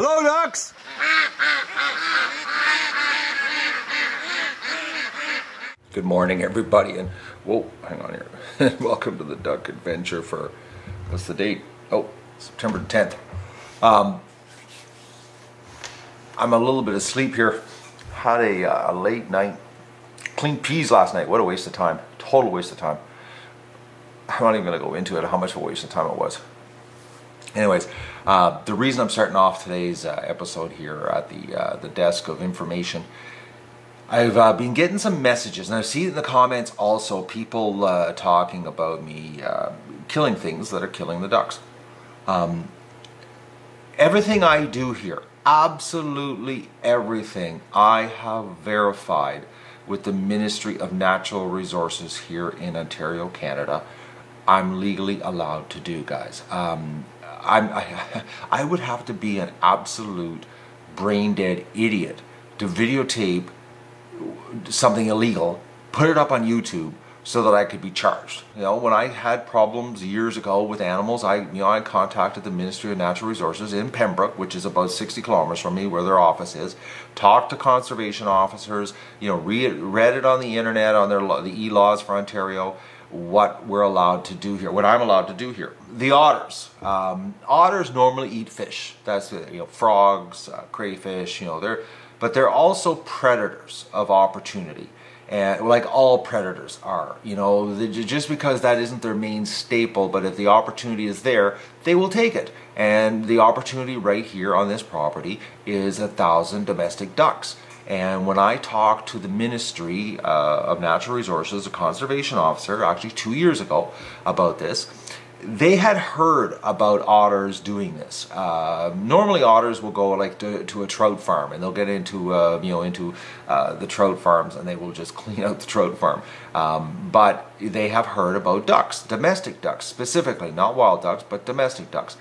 Hello, ducks! Good morning, everybody, and whoa, hang on here. Welcome to the Duck Adventure for what's the date? Oh, September 10th. Um, I'm a little bit asleep here. Had a, uh, a late night. clean peas last night. What a waste of time. Total waste of time. I'm not even to go into it, how much of a waste of time it was. Anyways, uh, the reason I'm starting off today's uh, episode here at the uh, the desk of information, I've uh, been getting some messages, and I see it in the comments also. People uh, talking about me uh, killing things that are killing the ducks. Um, everything I do here, absolutely everything, I have verified with the Ministry of Natural Resources here in Ontario, Canada. I'm legally allowed to do, guys. Um, I, I would have to be an absolute brain dead idiot to videotape something illegal, put it up on YouTube so that I could be charged. You know, when I had problems years ago with animals, I you know I contacted the Ministry of Natural Resources in Pembroke, which is about 60 kilometers from me, where their office is. Talked to conservation officers. You know, read read it on the internet on their the e laws for Ontario what we're allowed to do here, what I'm allowed to do here. The otters. Um, otters normally eat fish. That's you know frogs, uh, crayfish. You know they're, but they're also predators of opportunity, and like all predators are. You know just because that isn't their main staple, but if the opportunity is there, they will take it. And the opportunity right here on this property is a thousand domestic ducks. And when I talked to the Ministry uh, of Natural Resources, a conservation officer, actually two years ago, about this, they had heard about otters doing this. Uh, normally, otters will go like to, to, a trout farm, and they'll get into uh, you know into uh, the trout farms, and they will just clean out the trout farm. Um, but they have heard about ducks, domestic ducks specifically, not wild ducks, but domestic ducks.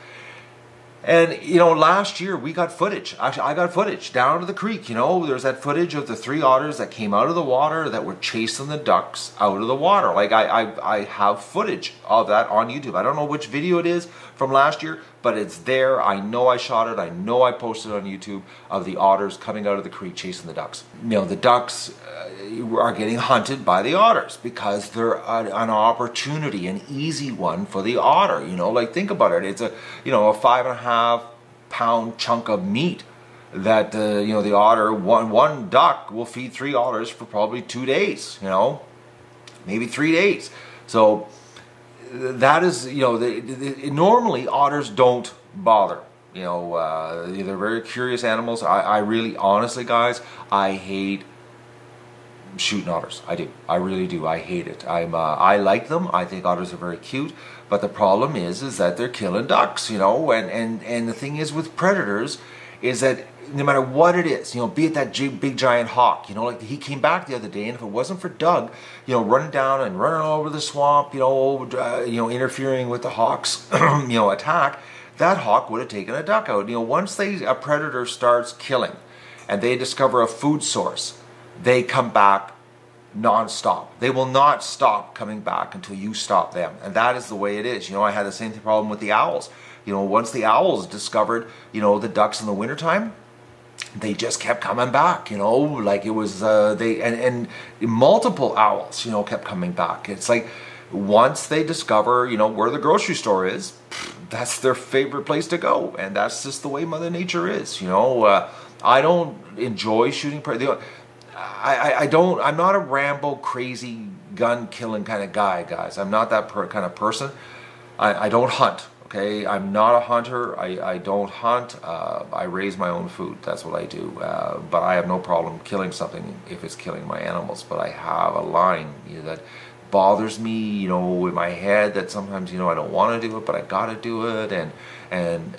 And you know, last year we got footage. Actually, I got footage down to the creek. You know, there's that footage of the three otters that came out of the water that were chasing the ducks out of the water. Like I, I, I have footage of that on YouTube. I don't know which video it is from last year, but it's there. I know I shot it. I know I posted on YouTube of the otters coming out of the creek chasing the ducks. You know, the ducks uh, are getting hunted by the otters because they're a, an opportunity, an easy one for the otter. You know, like think about it. It's a you know a five and a half pound chunk of meat that uh, you know the otter one one duck will feed three otters for probably two days. You know, maybe three days. So that is, you know, normally otters don't bother. You know, uh, they're very curious animals. I, I really, honestly, guys, I hate shooting otters. I do. I really do. I hate it. I'm. Uh, I like them. I think otters are very cute. But the problem is, is that they're killing ducks. You know, and and and the thing is with predators, is that no matter what it is, you know, be it that big giant hawk, you know, like he came back the other day, and if it wasn't for Doug, you know, running down and running all over the swamp, you know, uh, you know, interfering with the hawk's, you know, attack, that hawk would have taken a duck out. You know, once they a predator starts killing, and they discover a food source, they come back non-stop. They will not stop coming back until you stop them, and that is the way it is. You know, I had the same problem with the owls. You know, once the owls discovered, you know, the ducks in the wintertime, they just kept coming back, you know, like it was uh, they and, and multiple owls, you know, kept coming back. It's like once they discover, you know, where the grocery store is, that's their favorite place to go, and that's just the way Mother Nature is, you know. Uh, I don't enjoy shooting. I, I, I don't. I'm not a Rambo, crazy gun killing kind of guy, guys. I'm not that per, kind of person. I, I don't hunt. Okay, I'm not a hunter. I, I don't hunt. Uh, I raise my own food. That's what I do. Uh, but I have no problem killing something if it's killing my animals. But I have a line you know, that bothers me, you know, in my head that sometimes you know I don't want to do it, but I gotta do it, and and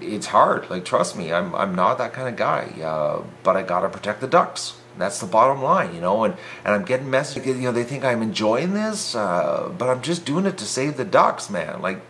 it's hard. Like trust me, I'm I'm not that kind of guy. Uh, but I gotta protect the ducks. That's the bottom line, you know, and, and I'm getting messages, you know, they think I'm enjoying this, uh, but I'm just doing it to save the ducks, man. Like,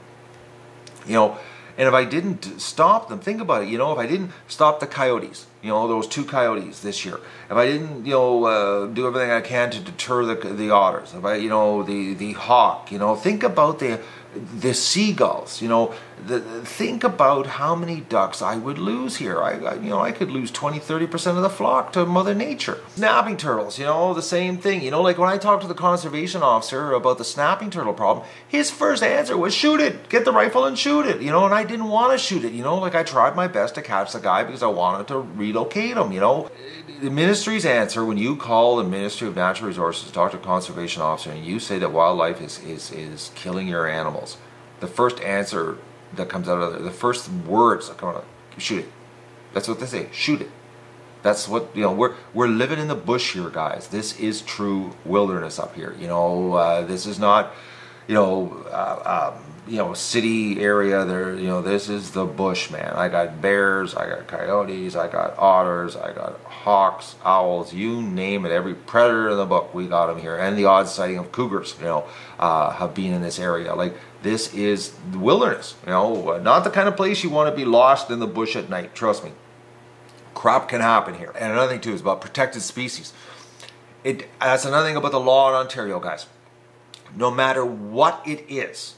you know, and if I didn't stop them, think about it. You know, if I didn't stop the coyotes, you know, those two coyotes this year, if I didn't, you know, uh, do everything I can to deter the the otters, if I, you know, the the hawk, you know, think about the the seagulls. You know, the, think about how many ducks I would lose here. I, I, you know, I could lose 20, 30% of the flock to Mother Nature. Snapping turtles, you know, the same thing. You know, like when I talked to the conservation officer about the snapping turtle problem, his first answer was shoot it, get the rifle and shoot it, you know, and I didn't want to shoot it, you know, like I tried my best to catch the guy because I wanted to relocate him, you know. The ministry's answer when you call the Ministry of Natural Resources, talk to a conservation officer, and you say that wildlife is, is, is killing your animals, the first answer that comes out of the, the first words that come out, shoot it. That's what they say, shoot it. That's what you know. We're we're living in the bush here, guys. This is true wilderness up here. You know, uh, this is not, you know, uh, um, you know, city area. There, you know, this is the bush, man. I got bears, I got coyotes, I got otters, I got hawks, owls. You name it. Every predator in the book, we got them here, and the odd sighting of cougars. You know, uh, have been in this area. Like this is the wilderness. You know, not the kind of place you want to be lost in the bush at night. Trust me. Crop can happen here. And another thing too is about protected species. It that's another thing about the law in Ontario, guys. No matter what it is,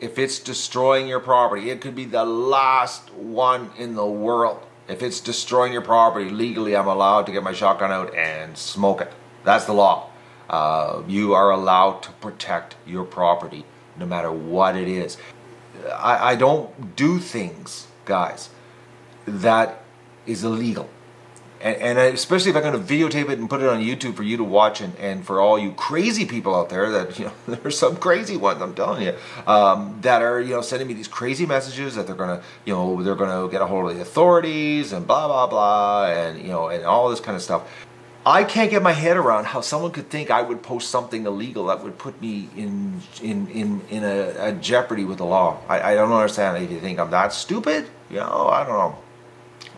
if it's destroying your property, it could be the last one in the world. If it's destroying your property legally, I'm allowed to get my shotgun out and smoke it. That's the law. Uh, you are allowed to protect your property no matter what it is. I, I don't do things, guys, that is illegal. And, and especially if I'm going to videotape it and put it on YouTube for you to watch, and, and for all you crazy people out there that you know, there's some crazy ones. I'm telling you, um, that are you know sending me these crazy messages that they're going to you know they're going to get a hold of the authorities and blah blah blah, and you know and all this kind of stuff. I can't get my head around how someone could think I would post something illegal that would put me in in in, in a, a jeopardy with the law. I, I don't understand if you think I'm that stupid. You know, I don't know.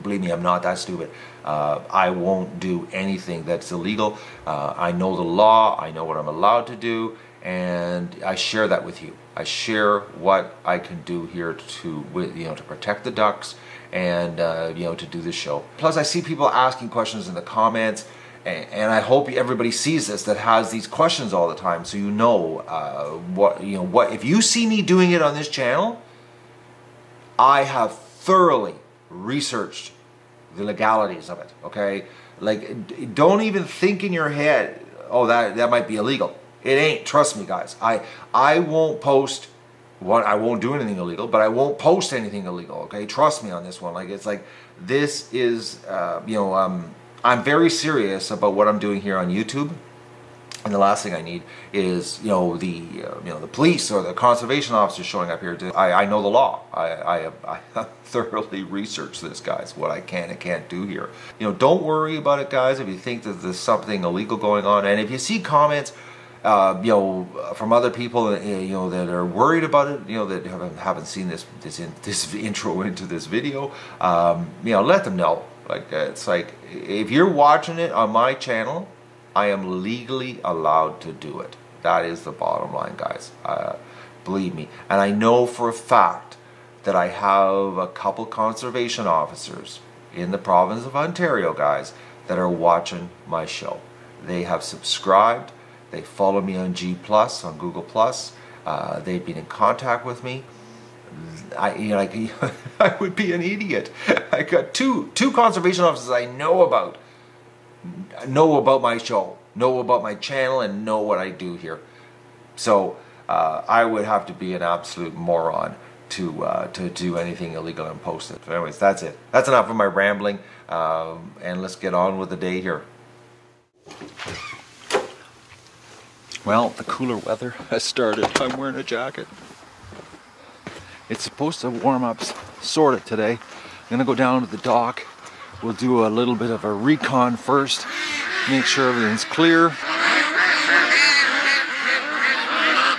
Believe me, I'm not that stupid. Uh, I won't do anything that's illegal. Uh, I know the law. I know what I'm allowed to do, and I share that with you. I share what I can do here to, with, you know, to protect the ducks and uh, you know to do this show. Plus, I see people asking questions in the comments and I hope everybody sees this that has these questions all the time, so you know uh, what you know. What if you see me doing it on this channel? I have thoroughly researched the legalities of it. Okay, like don't even think in your head, oh that that might be illegal. It ain't. Trust me, guys. I I won't post. One, I won't do anything illegal, but I won't post anything illegal. Okay, trust me on this one. Like it's like this is, uh, you know, um, I'm very serious about what I'm doing here on YouTube. And the last thing I need is, you know, the uh, you know the police or the conservation officers showing up here. To, I, I know the law. I, I, I thoroughly researched this, guys. What I can and can't do here. You know, don't worry about it, guys. If you think that there's something illegal going on, and if you see comments, uh, you know, from other people, uh, you know, that are worried about it, you know, that haven't, haven't seen this this in, this intro into this video, um, you know, let them know. Like uh, it's like if you're watching it on my channel, I am legally allowed to do it. That is the bottom line, guys. Uh, believe me. And I know for a fact that I have a couple conservation officers in the province of Ontario, guys, that are watching my show. They have subscribed. They follow me on G Plus, on Google Plus. Uh, they've been in contact with me. I you know, like I would be an idiot. I got two two conservation officers I know about know about my show, know about my channel, and know what I do here. So uh, I would have to be an absolute moron to uh, to do anything illegal and post it. anyways, that's it. That's enough of my rambling, um, and let's get on with the day here. Well, the cooler weather has started. I'm wearing a jacket. It's supposed to warm up sort of today. I'm gonna go down to the dock. We'll do a little bit of a recon first, make sure everything's clear.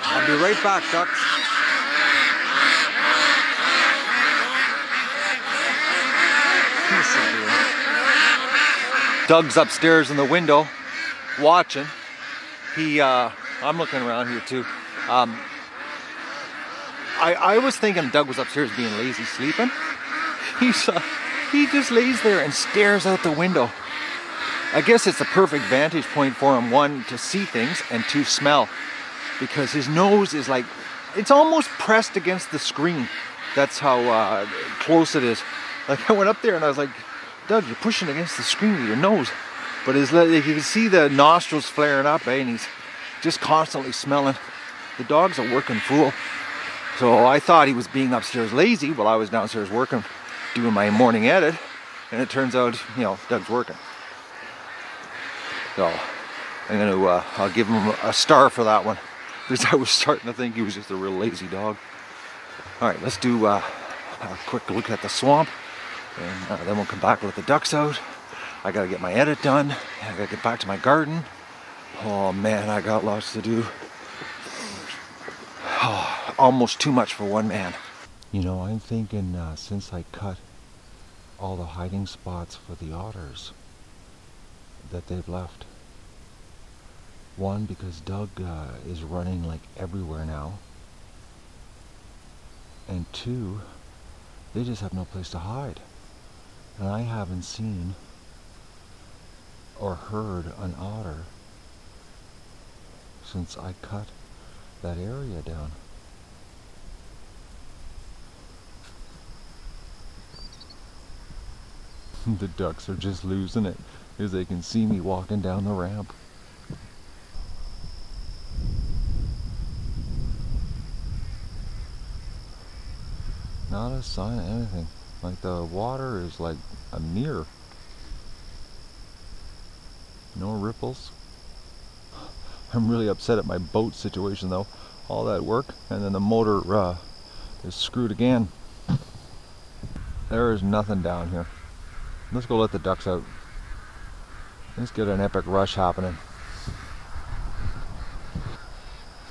I'll be right back, ducks. Doug's upstairs in the window watching. He, uh, I'm looking around here too. Um, I, I was thinking Doug was upstairs being lazy sleeping. He's uh, he just lays there and stares out the window. I guess it's the perfect vantage point for him one to see things and to smell because his nose is like it's almost pressed against the screen That's how uh, close it is. Like I went up there and I was like, Doug, you're pushing against the screen with your nose. But his, you can see the nostrils flaring up, eh? And he's just constantly smelling. The dog's a working fool. So I thought he was being upstairs lazy while I was downstairs working, doing my morning edit. And it turns out, you know, Doug's working. So I'm gonna, uh, I'll give him a star for that one. Because I was starting to think he was just a real lazy dog. All right, let's do uh, a quick look at the swamp. And uh, then we'll come back let the ducks out. I gotta get my edit done. I gotta get back to my garden. Oh man, I got lots to do. Oh, almost too much for one man. You know, I'm thinking uh, since I cut all the hiding spots for the otters that they've left. One, because Doug uh, is running like everywhere now. And two, they just have no place to hide. And I haven't seen or heard an otter since I cut that area down. the ducks are just losing it as they can see me walking down the ramp. Not a sign of anything. Like the water is like a mirror. No ripples. I'm really upset at my boat situation though. All that work and then the motor uh, is screwed again. There is nothing down here. Let's go let the ducks out. Let's get an epic rush happening.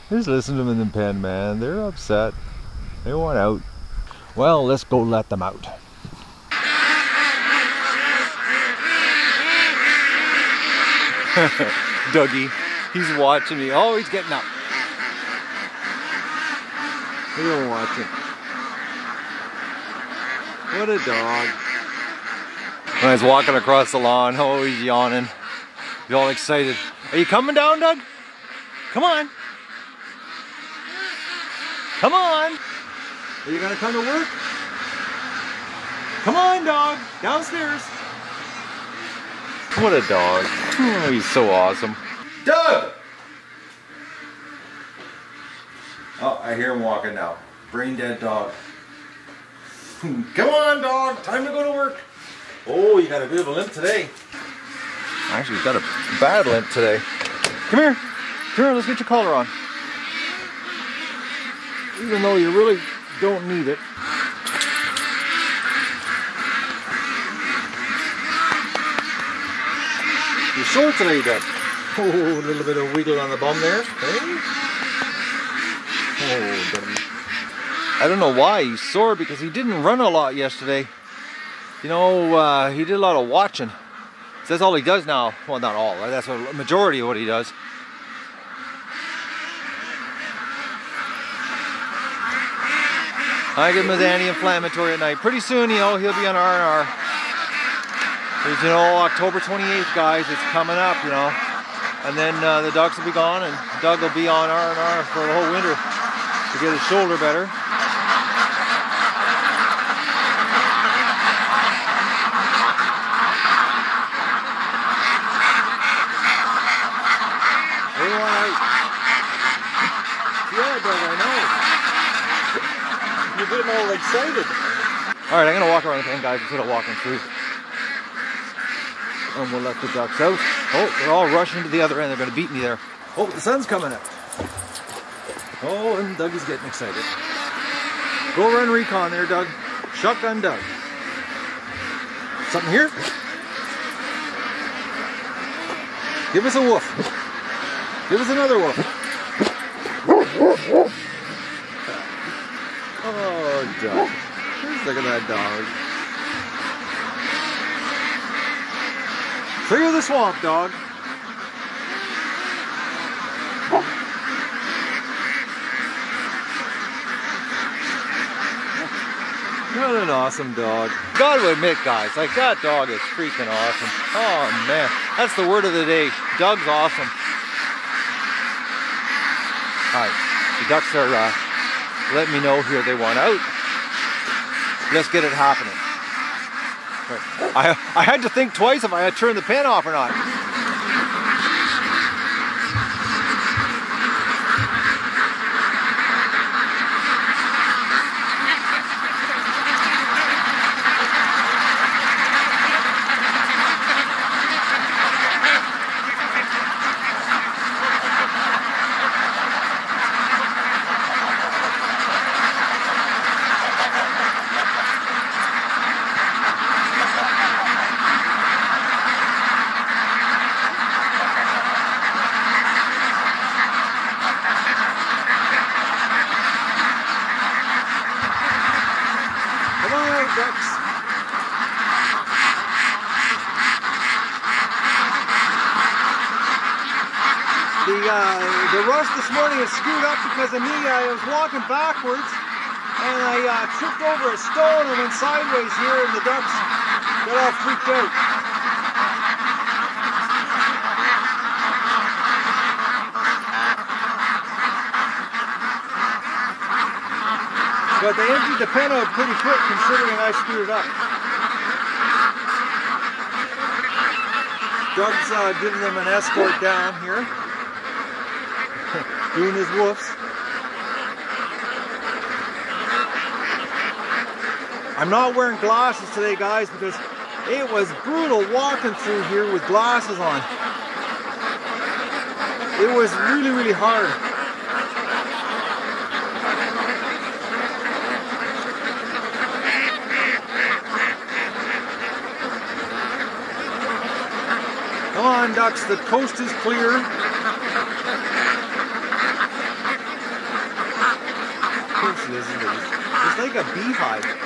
Just listen to them in the pen, man. They're upset. They want out. Well, let's go let them out. Dougie, he's watching me. Oh, he's getting up. At him watching. What a dog. When I was walking across the lawn, oh, he's yawning. He's all excited. Are you coming down, Doug? Come on. Come on. Are you gonna come to work? Come on, dog. Downstairs. What a dog. Oh, he's so awesome. Doug! Oh, I hear him walking now. Brain dead dog. Come on, dog. Time to go to work. Oh, you got a bit of a limp today. Actually, he's got a bad limp today. Come here. Come here, let's get your collar on. Even though you really don't need it. You're sore today, Doug. Oh, a little bit of wiggle on the bum there. Hey? Oh, I don't know why he's sore because he didn't run a lot yesterday. You know, uh, he did a lot of watching. So that's all he does now. Well, not all. Right? That's a majority of what he does. I give him his anti-inflammatory at night. Pretty soon, you know, he'll be on R&R. There's, you know, October 28th, guys. It's coming up, you know. And then uh, the ducks will be gone, and Doug will be on R&R for the whole winter to get his shoulder better. You're getting all excited. All right, I'm gonna walk around the pen, guys, instead of walking through. And we'll let the ducks out. Oh, they're all rushing to the other end. They're gonna beat me there. Oh, the sun's coming up. Oh, and Doug is getting excited. Go run recon there, Doug. Shotgun Doug. Something here? Give us a woof. Give us another woof. Oh, dog. Look at that dog. Clear the swamp, dog. What an awesome dog. Gotta admit, guys, like that dog is freaking awesome. Oh man, that's the word of the day. Doug's awesome. All right, the ducks are uh, let me know here they want out. Let's get it happening. I, I had to think twice if I had turned the pen off or not. Come on out, ducks. The, uh, the rush this morning is screwed up because of me. I was walking backwards and I uh, tripped over a stone and went sideways here and the ducks got all freaked out. But they emptied the pen out pretty quick considering I screwed it up. Doug's uh, giving them an escort down here. Doing his woofs. I'm not wearing glasses today, guys, because it was brutal walking through here with glasses on. It was really, really hard. Come on, ducks, the coast is clear. Of course it is, isn't? It's like a beehive.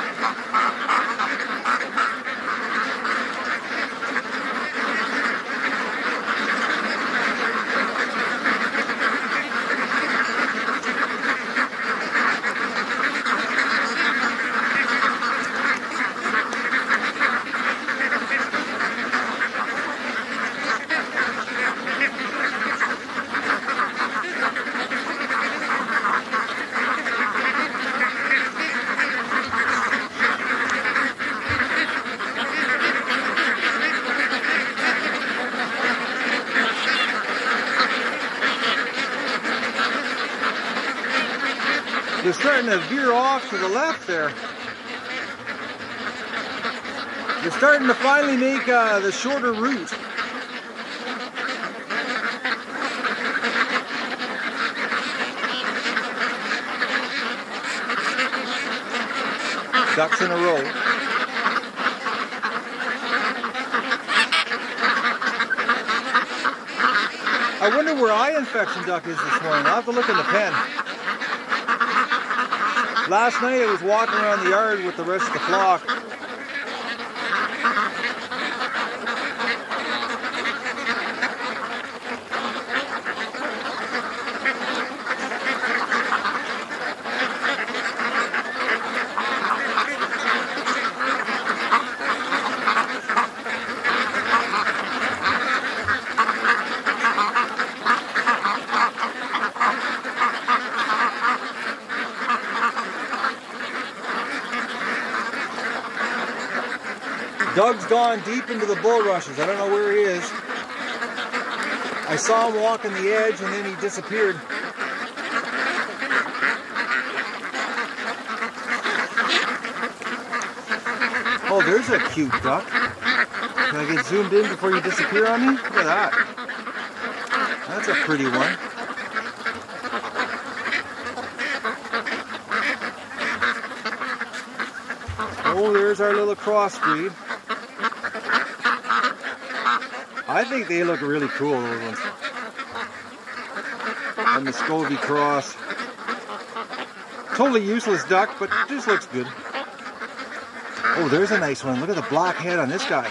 to the left there. You're starting to finally make uh, the shorter route. Ducks in a row. I wonder where eye infection duck is this morning. I'll have to look in the pen. Last night I was walking around the yard with the rest of the flock. Doug's gone deep into the bulrushes. I don't know where he is. I saw him walking the edge and then he disappeared. Oh, there's a cute duck. Can I get zoomed in before you disappear on me? Look at that. That's a pretty one. Oh, there's our little crossbreed. I think they look really cool, those ones. And the Scovie cross. Totally useless duck, but just looks good. Oh, there's a nice one. Look at the black head on this guy.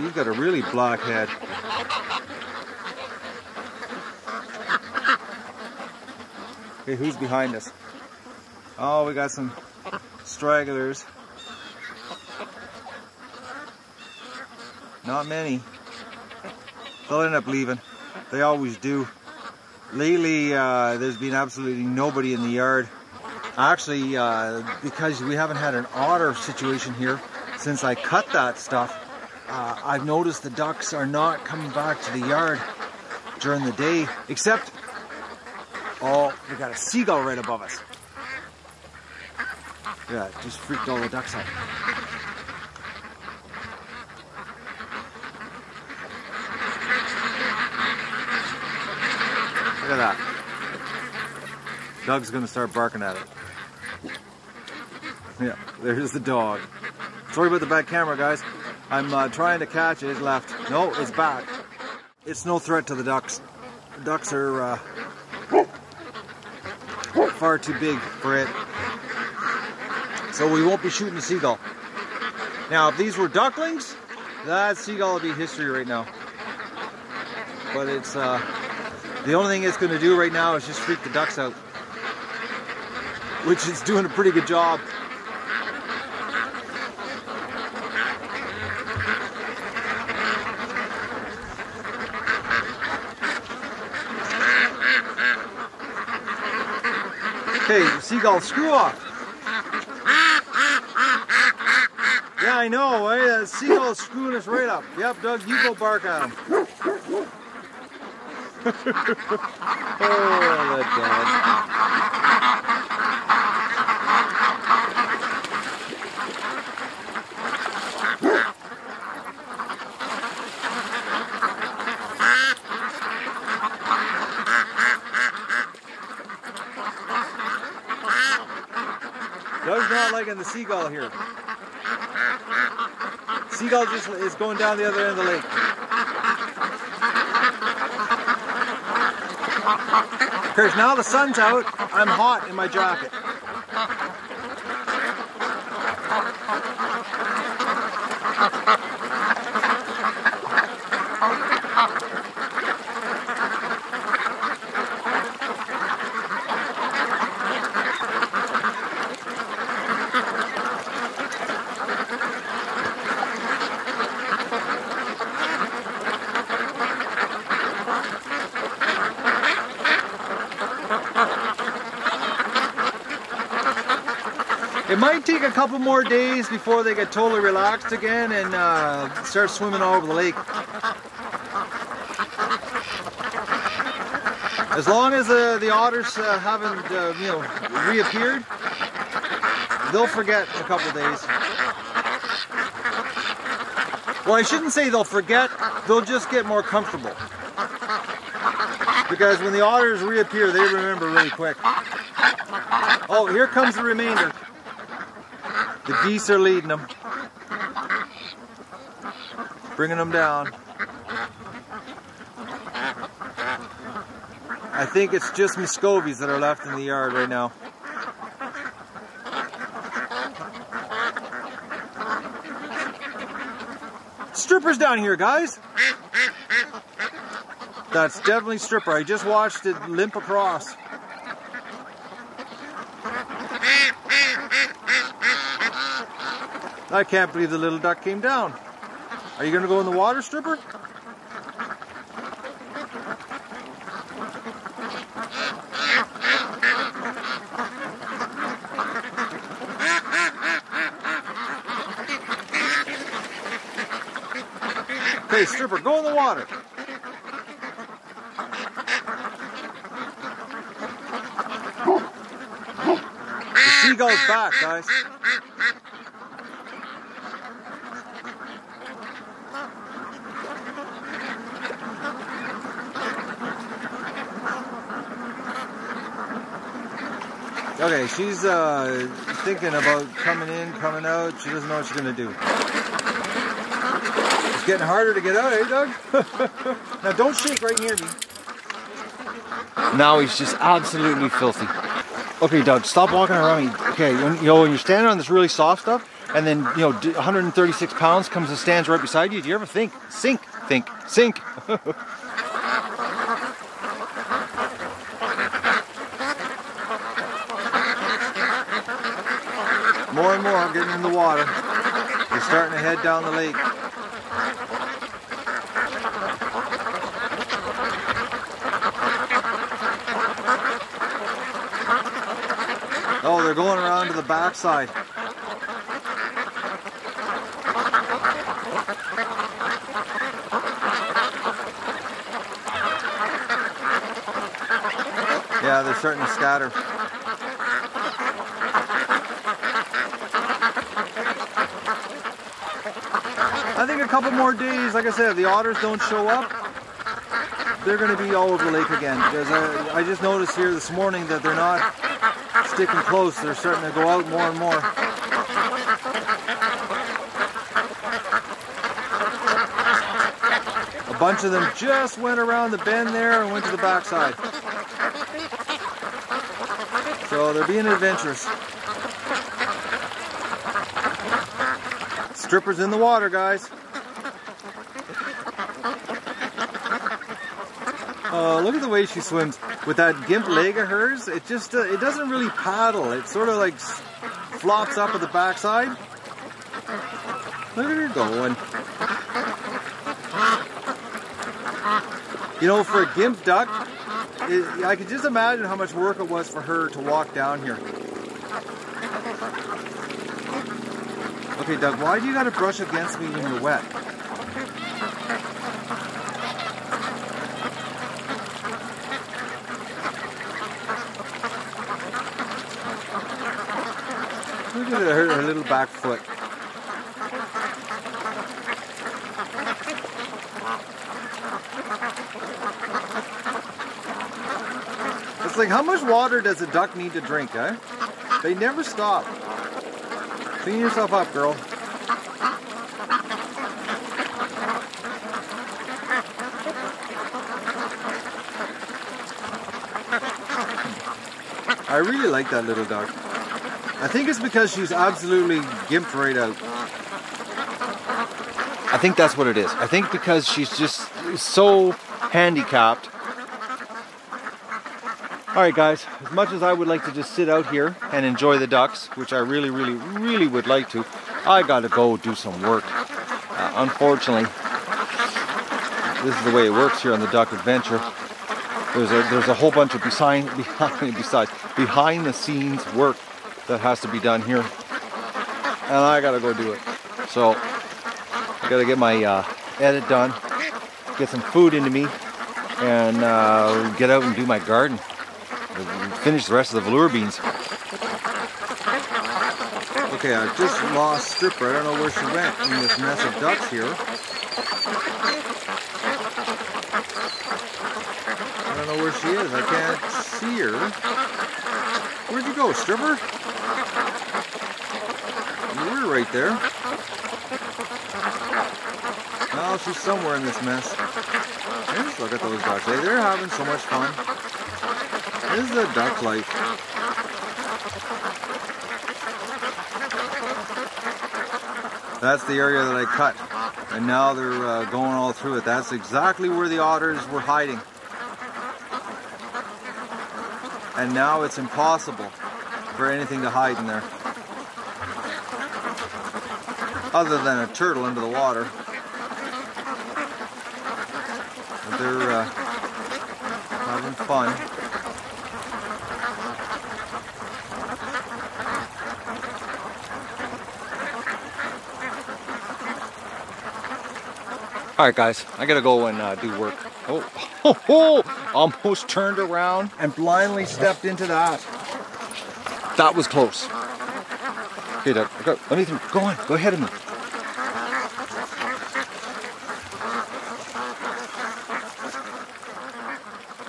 He's got a really black head. Okay, who's behind us? Oh, we got some stragglers. Not many. They'll end up leaving. They always do. Lately, uh, there's been absolutely nobody in the yard. Actually, uh, because we haven't had an otter situation here since I cut that stuff, uh, I've noticed the ducks are not coming back to the yard during the day, except, oh, we got a seagull right above us. Yeah, just freaked all the ducks out. Look at that. Doug's gonna start barking at it. Yeah, there's the dog. Sorry about the bad camera, guys. I'm uh, trying to catch it. Left. No, it's back. It's no threat to the ducks. The ducks are uh, far too big for it. So we won't be shooting the seagull. Now, if these were ducklings, that seagull would be history right now. But it's uh, the only thing it's going to do right now is just freak the ducks out, which is doing a pretty good job. Okay, seagull, screw off. Yeah, I know, eh? That seagull's screwing us right up. Yep, Doug, you go bark at him. Oh. Doug's not liking the seagull here. Seagull just is going down the other end of the lake. Because now the sun's out, I'm hot in my jacket. Might take a couple more days before they get totally relaxed again and uh, start swimming all over the lake. As long as uh, the otters uh, haven't, uh, you know, reappeared, they'll forget in a couple days. Well, I shouldn't say they'll forget, they'll just get more comfortable. Because when the otters reappear, they remember really quick. Oh, here comes the remainder. The geese are leading them. Bringing them down. I think it's just Muscovies that are left in the yard right now. Strippers down here, guys. That's definitely stripper. I just watched it limp across. I can't believe the little duck came down. Are you going to go in the water, stripper? Okay, stripper, go in the water. The seagull's back, guys. Okay, she's uh, thinking about coming in, coming out. She doesn't know what she's gonna do. It's getting harder to get out, eh, Doug? now don't shake right near me. Now he's just absolutely filthy. Okay, Doug, stop walking around me. Okay, when, you know when you're standing on this really soft stuff, and then you know 136 pounds comes and stands right beside you. Do you ever think, sink, think, sink? More and more I'm getting in the water. They're starting to head down the lake. Oh, they're going around to the backside. Yeah, they're starting to scatter. Think a couple more days, like I said, if the otters don't show up, they're going to be all over the lake again. Because I, I just noticed here this morning that they're not sticking close. They're starting to go out more and more. A bunch of them just went around the bend there and went to the backside. So they're being adventurous. Strippers in the water, guys. Oh, look at the way she swims with that gimp leg of hers. It just uh, it doesn't really paddle. It sort of like flops up at the backside. Look at her going. You know, for a gimp duck, it, I could just imagine how much work it was for her to walk down here. Okay, Doug, why do you gotta brush against me when you're wet? Look at her, her little back foot. It's like, how much water does a duck need to drink, eh? They never stop. Clean yourself up, girl. I really like that little duck. I think it's because she's absolutely gimped right out. I think that's what it is. I think because she's just so handicapped. All right, guys, as much as I would like to just sit out here and enjoy the ducks, which I really, really, really would like to, I gotta go do some work. Uh, unfortunately, this is the way it works here on the Duck Adventure. There's a there's a whole bunch of behind behind besides behind the scenes work that has to be done here, and I gotta go do it. So I gotta get my uh, edit done, get some food into me, and uh, get out and do my garden. Finish the rest of the velour beans. Okay, I just lost Stripper. I don't know where she went in this mess of ducks here. I don't know where she is. I can't see her. Where'd you go, Stripper? Right there. Oh, she's somewhere in this mess. Just look at those ducks. Hey, they're having so much fun. This is a duck life. That's the area that I cut. And now they're uh, going all through it. That's exactly where the otters were hiding. And now it's impossible for anything to hide in there. Other than a turtle under the water. But they're uh, having fun. All right, guys, I gotta go and uh, do work. Oh, oh, oh, almost turned around and blindly stepped into that. That was close. Okay, go, let me through. Go on, go ahead of me.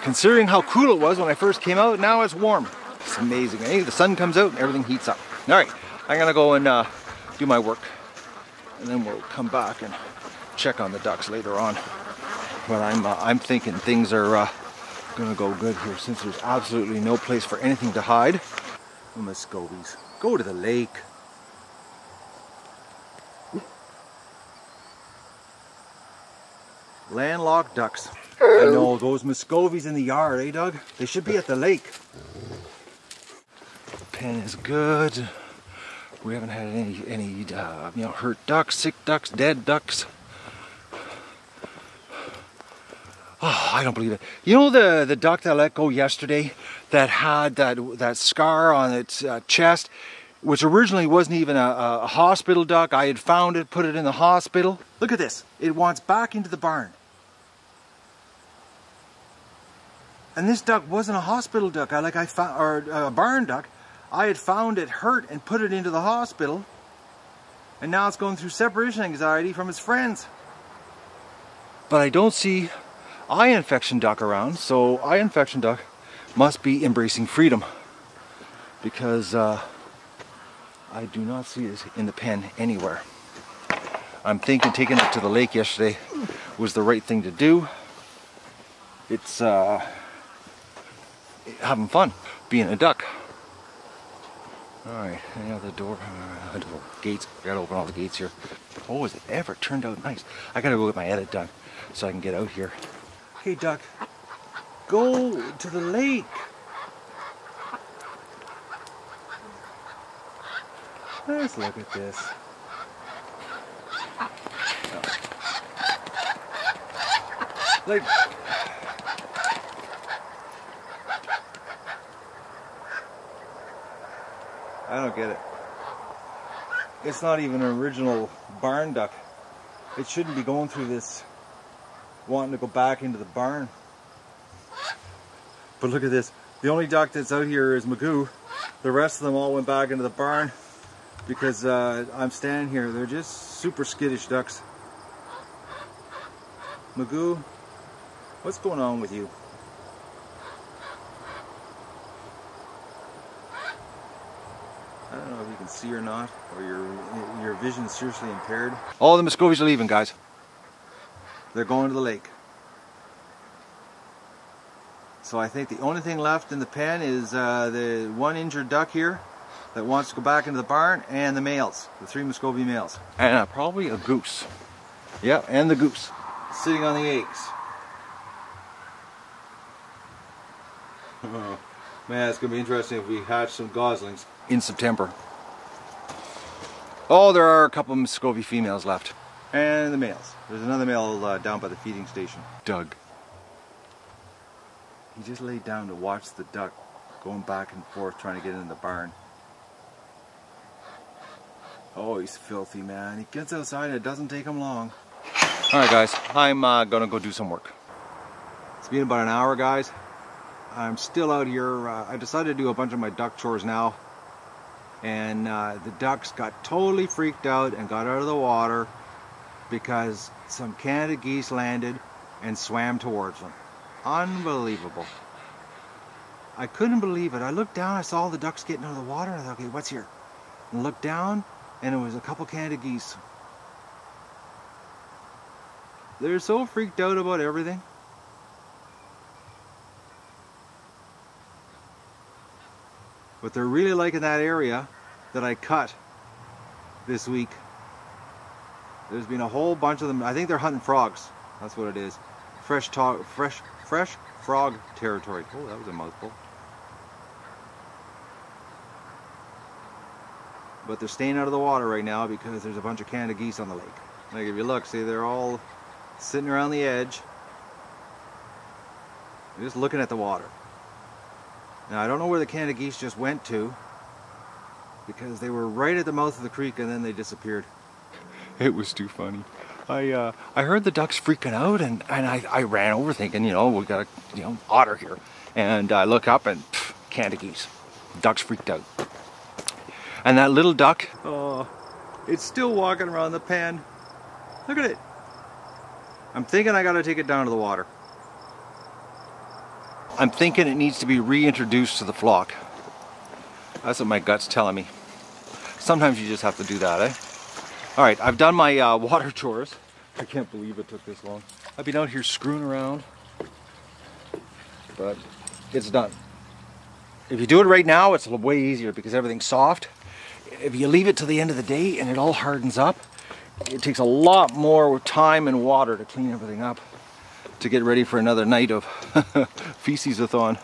Considering how cool it was when I first came out, now it's warm. It's amazing. Hey, the sun comes out and everything heats up. All right, I'm gonna go and uh, do my work, and then we'll come back and check on the ducks later on. But I'm uh, I'm thinking things are uh, gonna go good here since there's absolutely no place for anything to hide. Muscovies, go to the lake. Landlocked ducks. I know those Muscovies in the yard, eh, Doug? They should be at the lake. Pen is good. We haven't had any any uh, you know hurt ducks, sick ducks, dead ducks. Oh, I don't believe it. You know the, the duck that I let go yesterday that had that, that scar on its uh, chest, which originally wasn't even a, a hospital duck. I had found it, put it in the hospital. Look at this. It wants back into the barn. And this duck wasn't a hospital duck. I like I found or a barn duck. I had found it hurt and put it into the hospital. And now it's going through separation anxiety from its friends. But I don't see eye infection duck around, so eye infection duck must be embracing freedom because uh, I do not see it in the pen anywhere. I'm thinking taking it to the lake yesterday was the right thing to do. It's uh, having fun being a duck. Alright, any other door? Uh, door? Gates. Gotta open all the gates here. Oh, is it ever turned out nice? I gotta go get my edit done so I can get out here. Hey, duck. Go to the lake. Let's look at this. Like, I don't get it. It's not even an original barn duck. It shouldn't be going through this wanting to go back into the barn. But look at this. The only duck that's out here is Magoo. The rest of them all went back into the barn because uh, I'm standing here. They're just super skittish ducks. Magoo, what's going on with you? I don't know if you can see or not, or your your vision's seriously impaired. All the Muscovies are leaving, guys. They're going to the lake. So I think the only thing left in the pen is uh, the one injured duck here that wants to go back into the barn and the males, the three Muscovy males. And uh, probably a goose. Yep, and the goose sitting on the eggs. Man, it's going to be interesting if we hatch some goslings in September. Oh, there are a couple of Muscovy females left. And the males. There's another male uh, down by the feeding station. Doug. He just laid down to watch the duck going back and forth trying to get in the barn. Oh, he's filthy, man. He gets outside and it doesn't take him long. Alright guys, I'm uh, gonna go do some work. It's been about an hour, guys. I'm still out here. Uh, I decided to do a bunch of my duck chores now. And uh, the ducks got totally freaked out and got out of the water because some Canada geese landed and swam towards them. Unbelievable. I couldn't believe it. I looked down, I saw the ducks getting out of the water, and I thought, okay, what's here? And looked down, and it was a couple Canada geese. They're so freaked out about everything. But they're really liking that area that I cut this week. There's been a whole bunch of them. I think they're hunting frogs. That's what it is. Fresh fresh, fresh frog territory. Oh, that was a mouthful. But they're staying out of the water right now because there's a bunch of Canada geese on the lake. Like if you look, see they're all sitting around the edge. Just looking at the water. Now I don't know where the Canada geese just went to because they were right at the mouth of the creek and then they disappeared. It was too funny. I uh, I heard the ducks freaking out and, and I, I ran over thinking, you know, we got a you know otter here. And I look up and pff, Canada geese. Ducks freaked out. And that little duck, oh, it's still walking around the pen. Look at it. I'm thinking I gotta take it down to the water. I'm thinking it needs to be reintroduced to the flock. That's what my gut's telling me. Sometimes you just have to do that, eh? All right, I've done my uh, water chores. I can't believe it took this long. I've been out here screwing around, but it's done. If you do it right now, it's way easier because everything's soft. If you leave it to the end of the day and it all hardens up, it takes a lot more time and water to clean everything up to get ready for another night of feces-a-thon.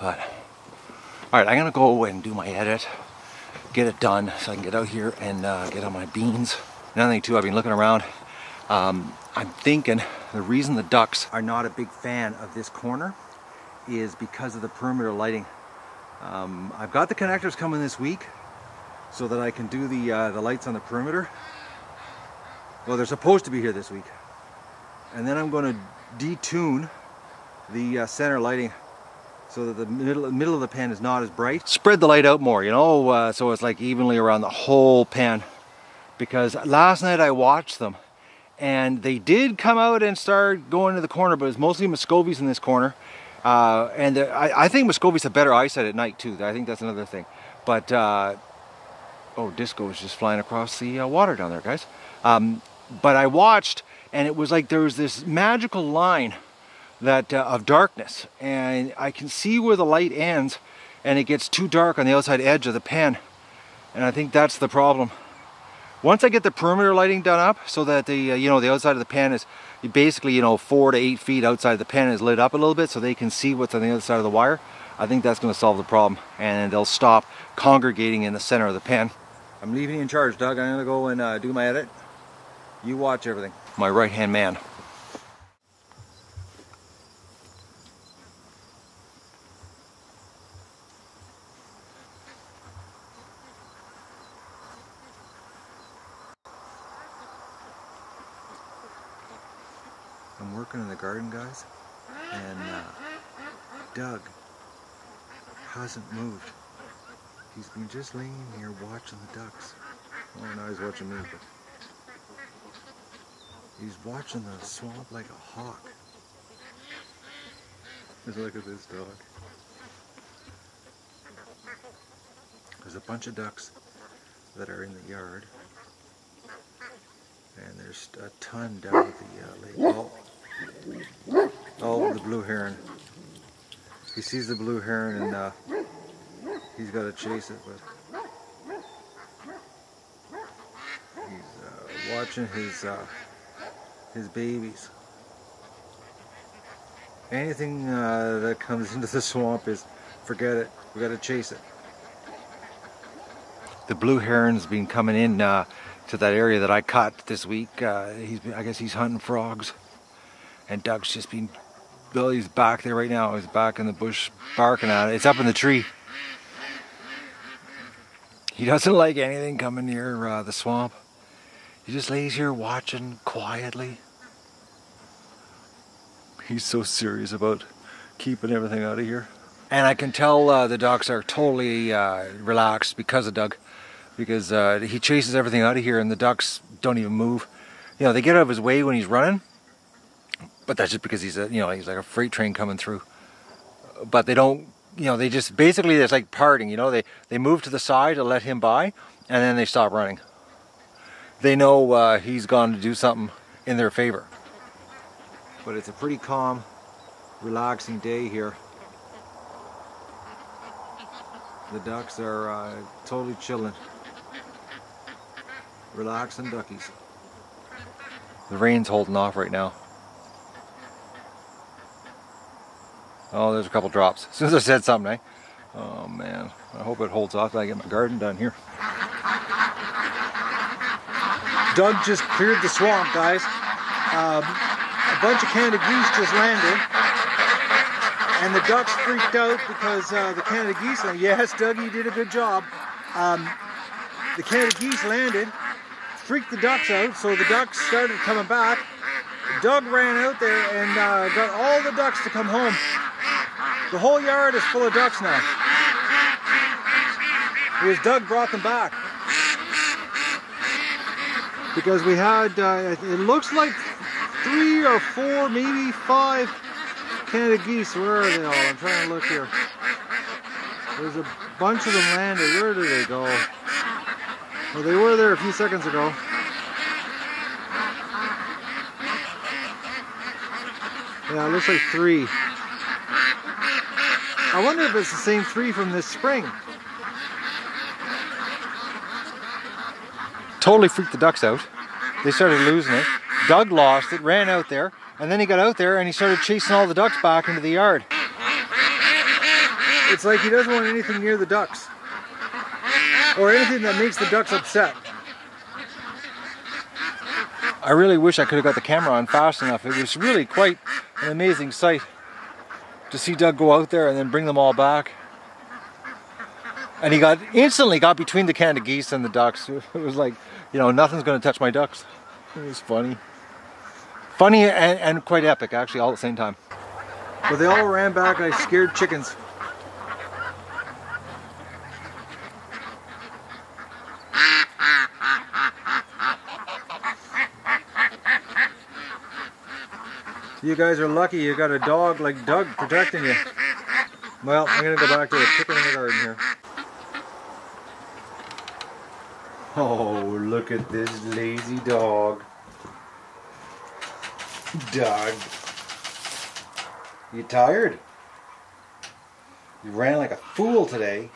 But, all right, I'm gonna go and do my edit, get it done so I can get out here and uh, get on my beans. Another thing too, I've been looking around. Um, I'm thinking the reason the ducks are not a big fan of this corner is because of the perimeter lighting. Um, I've got the connectors coming this week so that I can do the, uh, the lights on the perimeter. Well, they're supposed to be here this week. And then I'm going to detune the uh, center lighting so that the middle, middle of the pan is not as bright. Spread the light out more, you know, uh, so it's like evenly around the whole pan. Because last night I watched them and they did come out and start going to the corner, but it was mostly Muscovies in this corner. Uh, and uh, I, I, think Muscovies have better eyesight at night too. I think that's another thing. But, uh, oh, Disco is just flying across the uh, water down there, guys. Um, but I watched and it was like there was this magical line that uh, of darkness. And I can see where the light ends and it gets too dark on the outside edge of the pen and I think that's the problem. Once I get the perimeter lighting done up so that the uh, you know the outside of the pen is basically you know four to eight feet outside the pen is lit up a little bit so they can see what's on the other side of the wire I think that's going to solve the problem. And they'll stop congregating in the center of the pen I'm leaving you in charge Doug. I'm gonna go and uh, do my edit. You watch everything my right hand man. I'm working in the garden guys and uh, Doug hasn't moved. He's been just laying here watching the ducks. Oh, now he's watching me. But He's watching the swamp like a hawk. Just look at this dog. There's a bunch of ducks that are in the yard. And there's a ton down at the uh, lake. Oh, oh, the blue heron. He sees the blue heron and uh, he's got to chase it, but he's uh, watching his uh, his babies. Anything uh, that comes into the swamp is, forget it, we gotta chase it. The blue heron's been coming in uh, to that area that I caught this week. Uh, he's been, I guess he's hunting frogs. And Doug's just been, Billy's back there right now. He's back in the bush barking at it. It's up in the tree. He doesn't like anything coming near uh, the swamp. He just lays here watching quietly. He's so serious about keeping everything out of here. And I can tell uh, the ducks are totally uh, relaxed because of Doug. Because uh, he chases everything out of here and the ducks don't even move. You know, they get out of his way when he's running. But that's just because he's a, you know, he's like a freight train coming through. But they don't, you know, they just, basically it's like parting, you know. They, they move to the side to let him by and then they stop running they know uh, he's gone to do something in their favor. But it's a pretty calm, relaxing day here. The ducks are uh, totally chilling. Relaxing duckies. The rain's holding off right now. Oh, there's a couple drops. As soon as I said something, eh? Oh man, I hope it holds off till I get my garden done here. Doug just cleared the swamp, guys. Um, a bunch of Canada geese just landed. And the ducks freaked out because uh, the Canada geese landed. Yes, Doug, you did a good job. Um, the Canada geese landed, freaked the ducks out, so the ducks started coming back. Doug ran out there and uh, got all the ducks to come home. The whole yard is full of ducks now. Because Doug brought them back because we had, uh, it looks like three or four, maybe five Canada geese. Where are they all? I'm trying to look here. There's a bunch of them landed. Where do they go? Well, they were there a few seconds ago. Yeah, it looks like three. I wonder if it's the same three from this spring. Totally freaked the ducks out. They started losing it. Doug lost it, ran out there, and then he got out there and he started chasing all the ducks back into the yard. It's like he doesn't want anything near the ducks. Or anything that makes the ducks upset. I really wish I could have got the camera on fast enough. It was really quite an amazing sight to see Doug go out there and then bring them all back. And he got instantly got between the Canada geese and the ducks. It was like, you know, nothing's going to touch my ducks. It was funny. Funny and, and quite epic, actually, all at the same time. But they all ran back like scared chickens. You guys are lucky you got a dog like Doug protecting you. Well, I'm gonna go back to the chicken in the garden here. Oh, look at this lazy dog. Dog. You tired? You ran like a fool today.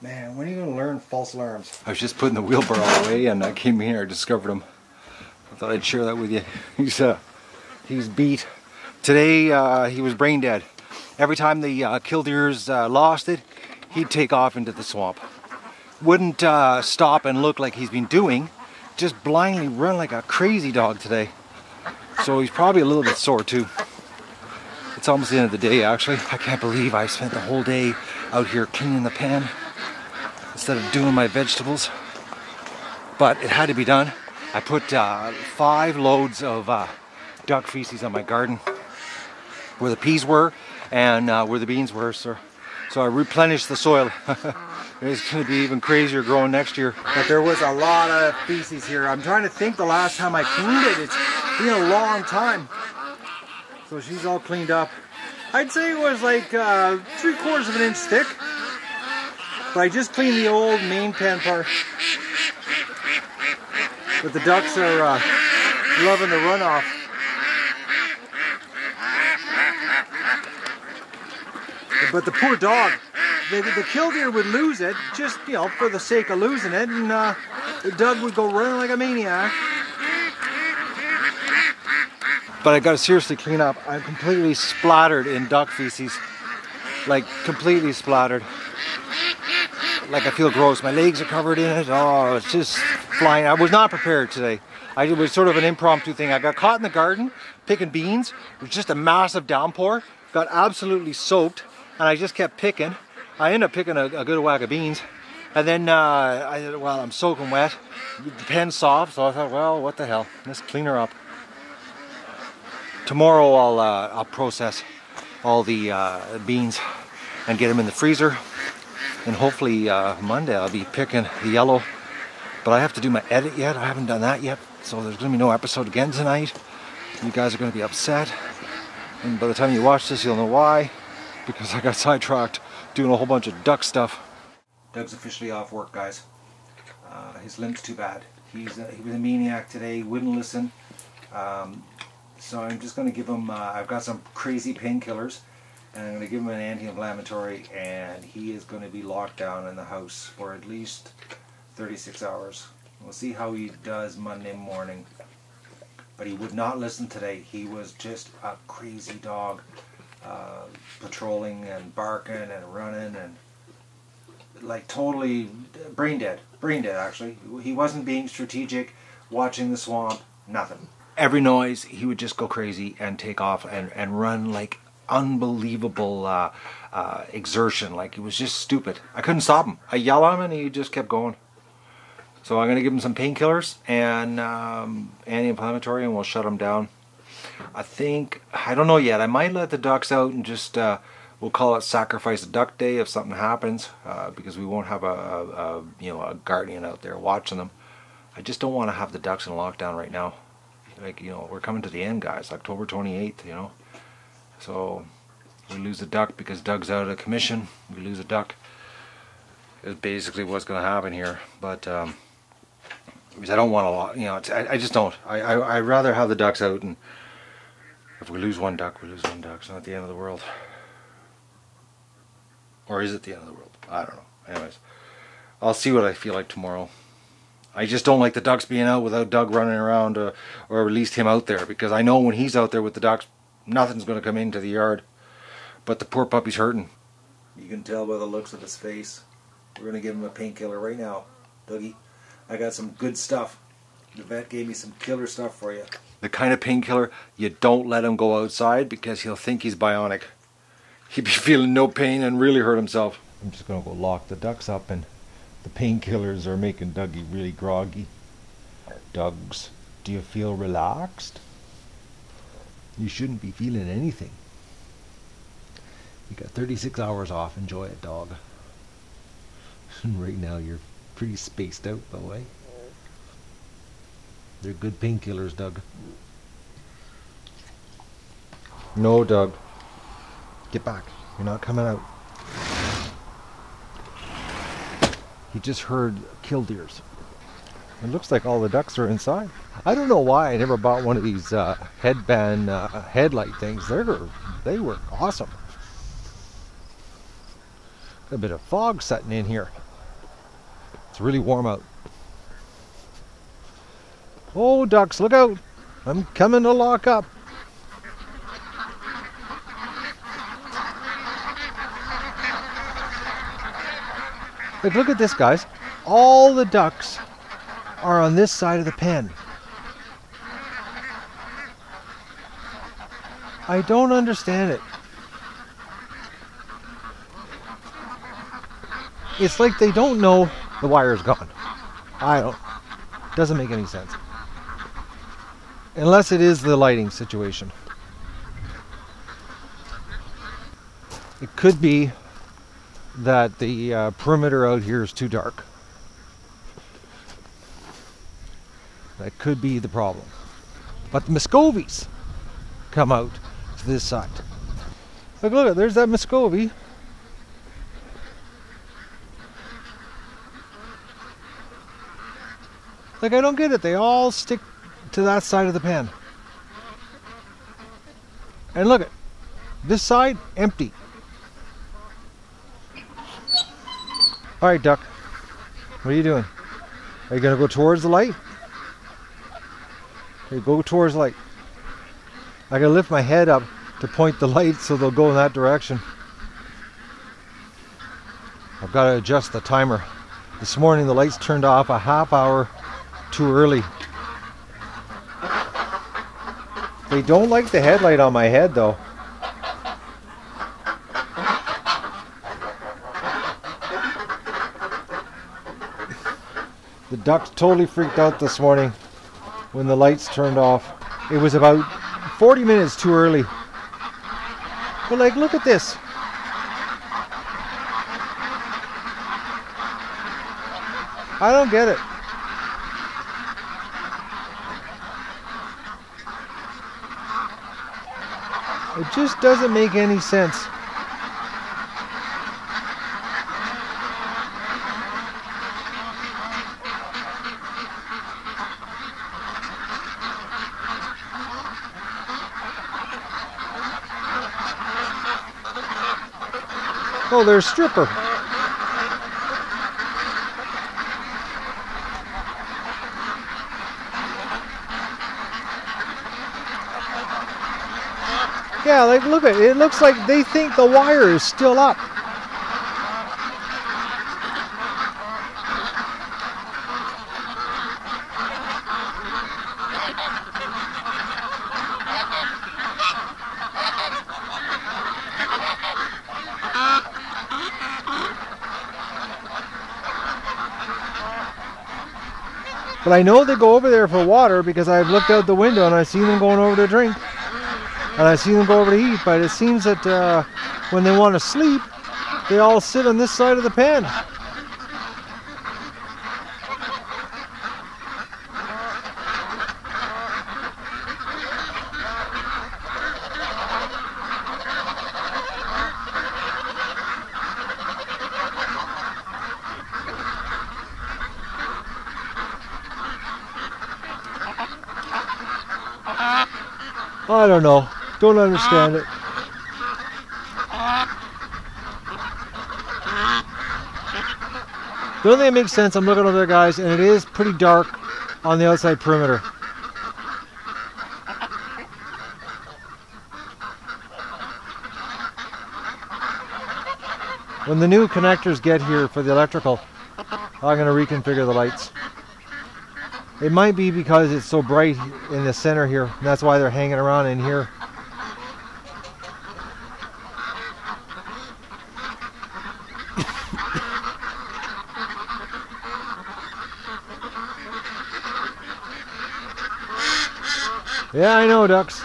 Man, when are you going to learn false alarms? I was just putting the wheelbarrow away and I came here and discovered him. I thought I'd share that with you. He's uh, he's beat. Today uh, he was brain dead. Every time the uh, killdeers uh, lost it, he'd take off into the swamp. Wouldn't uh, stop and look like he's been doing, just blindly run like a crazy dog today. So he's probably a little bit sore too. It's almost the end of the day actually. I can't believe I spent the whole day out here cleaning the pan instead of doing my vegetables. But it had to be done. I put uh, five loads of uh, duck feces on my garden where the peas were and uh, where the beans were. So, so I replenished the soil. it's going to be even crazier growing next year. But there was a lot of feces here. I'm trying to think the last time I cleaned it. It's been a long time. So she's all cleaned up. I'd say it was like uh, three quarters of an inch thick. But I just cleaned the old main pen part. But the ducks are uh, loving the runoff. But the poor dog, the, the killdeer would lose it just, you know, for the sake of losing it, and uh, Doug would go running like a maniac. But I gotta seriously clean up. I'm completely splattered in duck feces. Like, completely splattered. Like, I feel gross. My legs are covered in it. Oh, it's just flying. I was not prepared today. I, it was sort of an impromptu thing. I got caught in the garden picking beans. It was just a massive downpour. Got absolutely soaked, and I just kept picking. I end up picking a, a good whack of beans. And then uh, I well, I'm soaking wet. The pen's soft, so I thought, well, what the hell? Let's clean her up. Tomorrow I'll, uh, I'll process all the uh, beans and get them in the freezer. And hopefully uh, Monday I'll be picking the yellow. But I have to do my edit yet. I haven't done that yet. So there's going to be no episode again tonight. You guys are going to be upset. And by the time you watch this, you'll know why. Because I got sidetracked doing a whole bunch of duck stuff. Doug's officially off work, guys. Uh, his limp's too bad. He's uh, he was a maniac today. Wouldn't listen. Um, so I'm just going to give him. Uh, I've got some crazy painkillers, and I'm going to give him an anti-inflammatory, and he is going to be locked down in the house for at least 36 hours. We'll see how he does Monday morning. But he would not listen today. He was just a crazy dog, uh, patrolling and barking and running and like totally brain dead. Brain dead, actually. He wasn't being strategic, watching the swamp, nothing. Every noise, he would just go crazy and take off and, and run like unbelievable uh, uh, exertion. Like he was just stupid. I couldn't stop him. I yell at him and he just kept going. So I'm going to give him some painkillers and um, anti-inflammatory and we'll shut him down. I think, I don't know yet, I might let the ducks out and just, uh, we'll call it sacrifice duck day if something happens uh, because we won't have a, a, a, you know, a guardian out there watching them. I just don't want to have the ducks in lockdown right now. Like, you know, we're coming to the end, guys, October 28th, you know. So we lose the duck because Doug's out of commission. We lose a duck. Is basically what's going to happen here. But, um, because I don't want a lot, you know, I, I, just don't. I, I, I'd rather have the ducks out and if we lose one duck, we lose one duck. It's not the end of the world. Or is it the end of the world? I don't know. Anyways, I'll see what I feel like tomorrow. I just don't like the ducks being out without Doug running around uh, or at least him out there because I know when he's out there with the ducks, nothing's going to come into the yard. But the poor puppy's hurting. You can tell by the looks of his face. We're going to give him a painkiller right now. Dougie. I got some good stuff. The vet gave me some killer stuff for you. The kind of painkiller you don't let him go outside because he'll think he's bionic. He'd be feeling no pain and really hurt himself. I'm just gonna go lock the ducks up and the painkillers are making Dougie really groggy. Dugs, do you feel relaxed? You shouldn't be feeling anything. You got 36 hours off. Enjoy it, dog. right now you're pretty spaced out, by the way. They're good painkillers, Doug. No, Doug. Get back. You're not coming out. He just heard killdeers. It looks like all the ducks are inside. I don't know why I never bought one of these uh, headband uh, headlight things. They're they were awesome. Got a bit of fog setting in here. It's really warm out. Oh, ducks, look out! I'm coming to lock up. Like, look at this, guys. All the ducks are on this side of the pen. I don't understand it. It's like they don't know the wire's gone. I don't. Doesn't make any sense. Unless it is the lighting situation. It could be that the uh, perimeter out here is too dark. That could be the problem. But the Muscovies come out to this side. Look, look, there's that Muscovy. Like, I don't get it. They all stick to that side of the pen. And look at this side empty. All right, duck. What are you doing? Are you to go towards the light? Okay, go towards light. I got to lift my head up to point the light so they'll go in that direction. I've got to adjust the timer. This morning the lights turned off a half hour too early. They don't like the headlight on my head though. The ducks totally freaked out this morning when the lights turned off. It was about 40 minutes too early. But like, look at this. I don't get it. Just doesn't make any sense. Oh, there's Stripper. Yeah, like look at it. It looks like they think the wire is still up. But I know they go over there for water because I've looked out the window and I've seen them going over to drink and I see them go over to eat, but it seems that uh, when they want to sleep, they all sit on this side of the pen. I don't know. Don't understand it. The only thing that makes sense, I'm looking over there, guys, and it is pretty dark on the outside perimeter. When the new connectors get here for the electrical, I'm going to reconfigure the lights. It might be because it's so bright in the center here. That's why they're hanging around in here. Yeah, I know, ducks.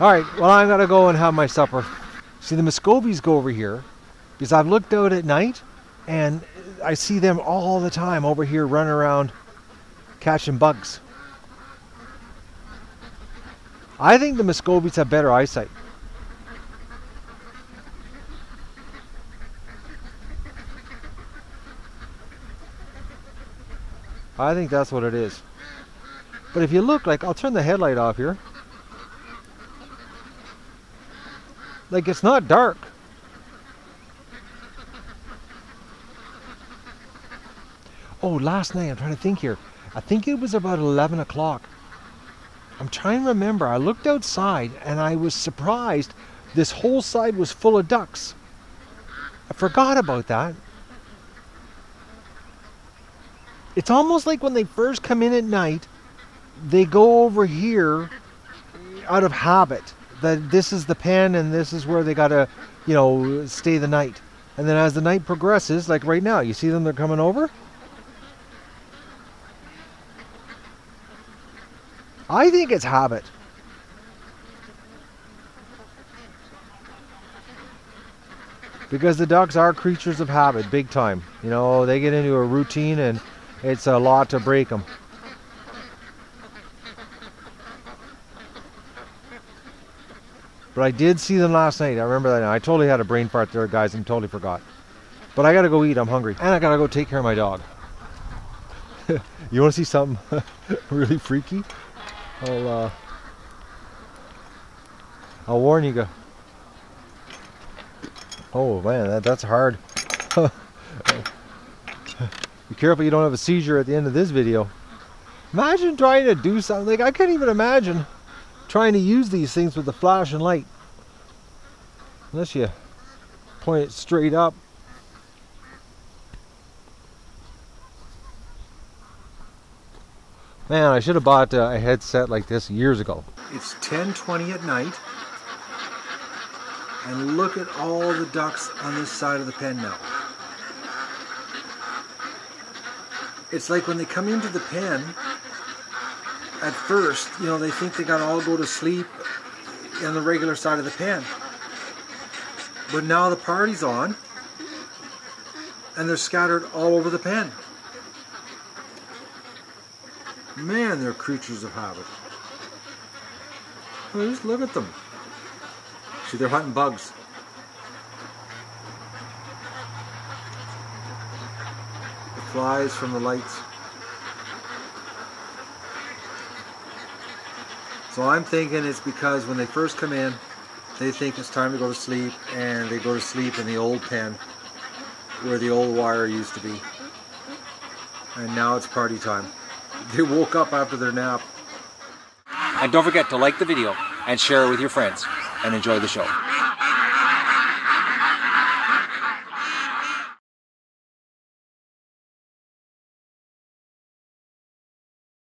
All right, well, I'm gonna go and have my supper. See, the Muscovies go over here because I've looked out at night and I see them all the time over here running around catching bugs. I think the Muscovies have better eyesight. I think that's what it is. But if you look, like, I'll turn the headlight off here. Like, it's not dark. Oh, last night, I'm trying to think here. I think it was about 11 o'clock. I'm trying to remember. I looked outside and I was surprised this whole side was full of ducks. I forgot about that. It's almost like when they first come in at night, they go over here out of habit. That this is the pen and this is where they gotta, you know, stay the night. And then as the night progresses, like right now, you see them, they're coming over. I think it's habit. Because the ducks are creatures of habit, big time. You know, they get into a routine and it's a lot to break them. But I did see them last night. I remember that. Now. I totally had a brain fart there, guys. and totally forgot. But I gotta go eat. I'm hungry, and I gotta go take care of my dog. you want to see something really freaky? I'll uh, I'll warn you. Go. Oh man, that, that's hard. Be careful you don't have a seizure at the end of this video. Imagine trying to do something. Like I can't even imagine trying to use these things with the flash and light. Unless you point it straight up. Man, I should have bought a headset like this years ago. It's 10:20 at night. And look at all the ducks on this side of the pen now. It's like when they come into the pen, at first, you know, they think they gotta all go to sleep in the regular side of the pen. But now the party's on, and they're scattered all over the pen. Man, they're creatures of habit. just look at them. See, they're hunting bugs. Flies from the lights. So I'm thinking it's because when they first come in, they think it's time to go to sleep, and they go to sleep in the old pen where the old wire used to be. And now it's party time. They woke up after their nap. And don't forget to like the video and share it with your friends and enjoy the show.